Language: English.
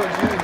Because you.